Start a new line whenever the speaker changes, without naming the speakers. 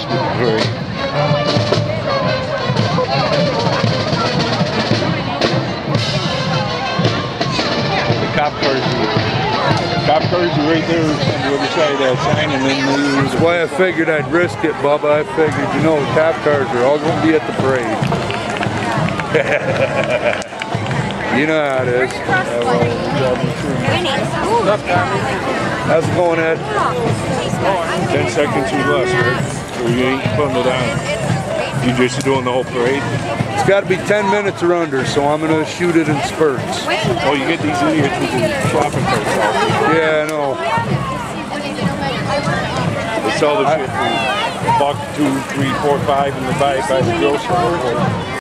nice with the parade. The cop cars, are- cop cars are right there on the other side of that sign, and then they
That's why I figured I'd risk it, Bubba. I figured, you know, the cop cars are all going to be at the parade. you know how it is. How's it going, Ed?
Ten seconds or less, right? So you ain't putting it on. You just doing the whole parade?
It's got to be 10 minutes or under, so I'm going to shoot it in spurts.
Oh, you get these idiots with the carts out.
Yeah, I know.
They sell the shit for a buck, two, three, four, five in the buy by the grocery store.